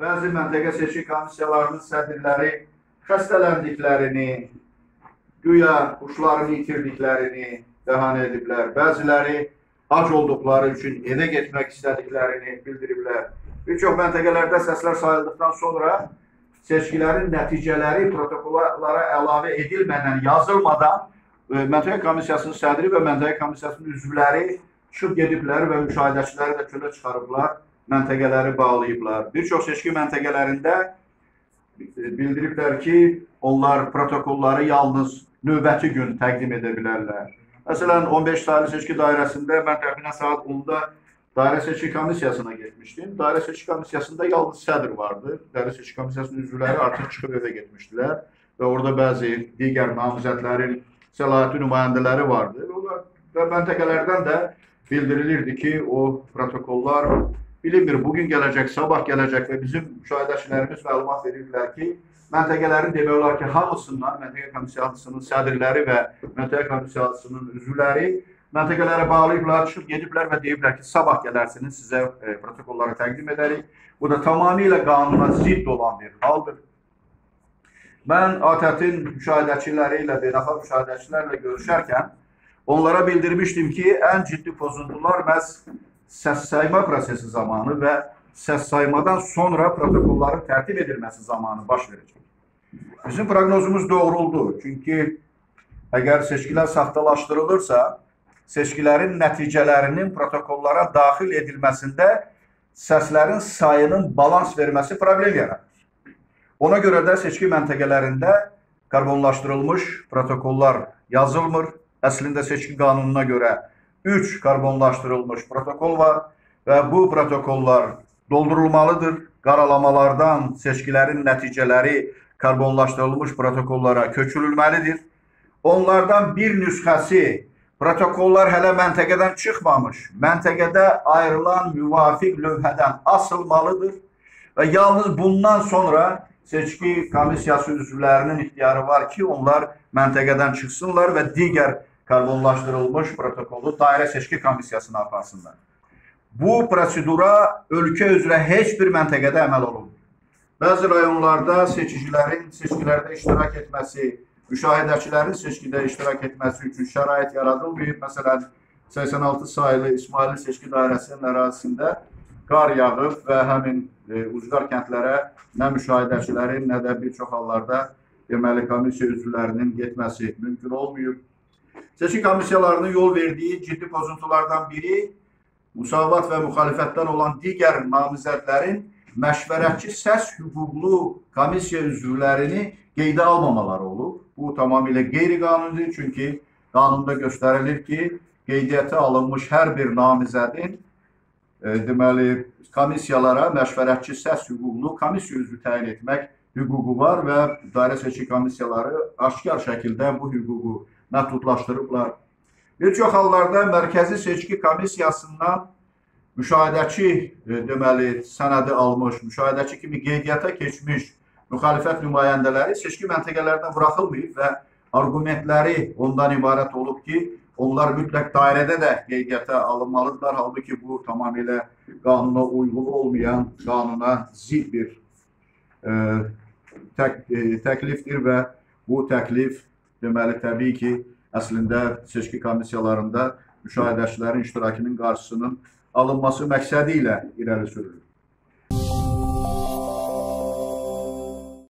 Bəzi məntəqə seçki komissiyalarının sədrləri xəstələndiklərini, güya quşlarını itirdiklərini bəhanə ediblər. Bəziləri ac olduqları üçün evə getmək istədiklərini bildiriblər. Bir çox məntəqələrdə səslər sayıldıqdan sonra seçkilərin nəticələri protokollara əlavə edilmədən, yazılmadan e, məntəqə komissiyasının sədri və məntəqə komissiyasının üzvləri çıxıb gediblər və müşahidəçiləri də çölə çıxarıblar, məntəqələri bağlayıblar. Bir çox seçki məntəqələrində e, bildiriblər ki, onlar protokolları yalnız növbəti gün təqdim edə bilərlər. Məsələn, 15 saylı seçki dairəsində mən təxminən saat 10-da dairə seçki komissiyasına getmişdim. Dairə seçki komissiyasında yalnız sədr vardı. Dairə seçki komissiyasının üzvləri artıq çıxıb evə getmişdilər və orada bəzi digər namizədlərin səlahiyyətli nümayəndələri vardı. Onlar və məntəqələrdən də bildirilirdi ki, o protokollar bilinmir, bugün gələcək, sabah gələcək və bizim müşahidəçilərimiz məlumat verirdilər ki, məntəqələrin demək olar ki, hamısından məntəqə komissiyasının sədrləri və məntəqə komissiyasının üzvləri məntəqələrə bağlayıblar, çıxıb gediblər və deyiblər ki, sabah gələrsiniz, sizə e, protokolları təqdim edərik. Bu da tamamilə qanuna zidd olan bir haldır. Mən ATƏT-in müşahidəçiləri ilə, beynəlxalq müşahidəçilərlə görüşərkən onlara bildirmişdim ki, ən ciddi pozuntular məhz səs sayma prosesi zamanı və səs saymadan sonra protokolların tərtib edilməsi zamanı baş verəcək. Bizim proqnozumuz doğruldu. Çünki əgər seçkilər saxtalaşdırılırsa, seçkilərin nəticələrinin protokollara daxil edilməsində səslərin sayının balans verməsi problem yaradır. Ona görə də seçki məntəqələrində karbonlaşdırılmış protokollar yazılmır. Əslində seçki qanununa görə 3 karbonlaşdırılmış protokol var və bu protokollar doldurulmalıdır. Qaralamalardan seçkilərin nəticələri karbonlaşdırılmış protokollara köçürülməlidir. Onlardan bir nüsxəsi protokollar hələ məntəqədən çıxmamış, məntəqədə ayrılan müvafiq lövhədən asılmalıdır və yalnız bundan sonra seçki komissiyası üzvlərinin ixtiyarı var ki, onlar məntəqədən çıxsınlar və digər karbonlaşdırılmış protokolu dairə seçki komissiyasına aparsınlar. Bu prosedura ölkə üzrə heç bir məntəqədə əməl olunmur. Bəzi rayonlarda seçicilərin seçkilərdə iştirak etməsi, müşahidəçilərin seçkidə iştirak etməsi üçün şərait yaradılmayıb. Məsələn, 86 sayılı İsmailli seçki dairəsinin ərazisində qar yağıb və həmin e, ucqar kəndlərə nə müşahidəçilərin, nə də bir çox hallarda deməli komissiya üzvlərinin getməsi mümkün olmayıb. Seçki komissiyalarının yol verdiyi ciddi pozuntulardan biri musavat və müxalifətdən olan digər namizədlərin məşvərətçi səs hüquqlu komissiya üzvlərini qeydə almamaları olub. Bu tamamilə qeyri-qanunidir, çünki qanunda göstərilir ki, qeydiyyata alınmış hər bir namizədin e, deməli komissiyalara məşvərətçi səs hüquqlu komissiya üzvü təyin etmək hüququ var və dairə seçki komissiyaları aşkar şəkildə bu hüququ məhdudlaşdırıblar. Bir çox hallarda Mərkəzi Seçki Komissiyasından müşahidəçi e, deməli sənədi almış, müşahidəçi kimi qeydiyyata keçmiş müxalifət nümayəndələri seçki məntəqələrinə buraxılmayıb və argumentləri ondan ibarət olub ki, onlar mütləq dairədə də qeydiyyata alınmalıdırlar. Halbuki bu tamamilə qanuna uyğun olmayan, qanuna zidd bir e, tək, e, təklifdir və bu təklif deməli təbii ki, əslində seçki komissiyalarında müşahidəçilərin iştirakının qarşısının alınması məqsədi ilə irəli sürülür.